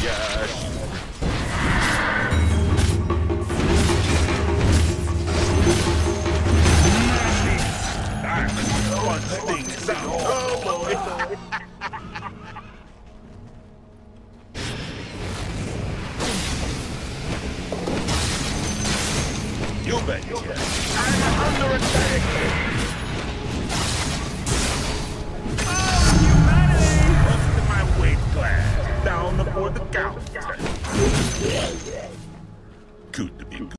Boy. You bet. Under attack. for the gout. Good to be good.